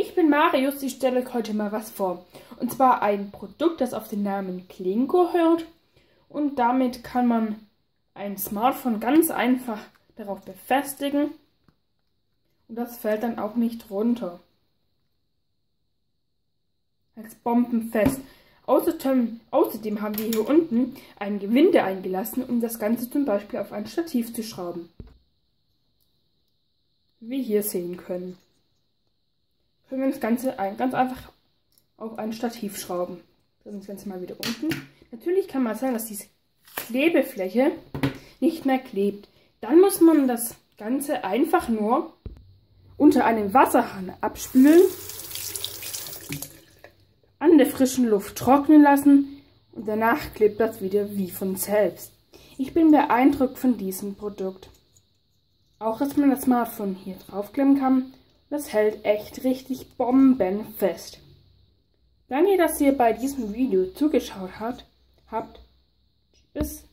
Ich bin Marius, ich stelle euch heute mal was vor. Und zwar ein Produkt, das auf den Namen Klinko hört. Und damit kann man ein Smartphone ganz einfach darauf befestigen. Und das fällt dann auch nicht runter. Als bombenfest. Außerdem, außerdem haben wir hier unten ein Gewinde eingelassen, um das Ganze zum Beispiel auf ein Stativ zu schrauben. Wie wir hier sehen können können wir das Ganze ein, ganz einfach auf ein Stativ schrauben. Das Ganze mal wieder unten. Natürlich kann man sagen, dass diese Klebefläche nicht mehr klebt. Dann muss man das Ganze einfach nur unter einem Wasserhahn abspülen, an der frischen Luft trocknen lassen und danach klebt das wieder wie von selbst. Ich bin beeindruckt von diesem Produkt. Auch, dass man das Smartphone hier draufklemmen kann das hält echt richtig bombenfest. Danke, dass ihr bei diesem Video zugeschaut habt. Bis.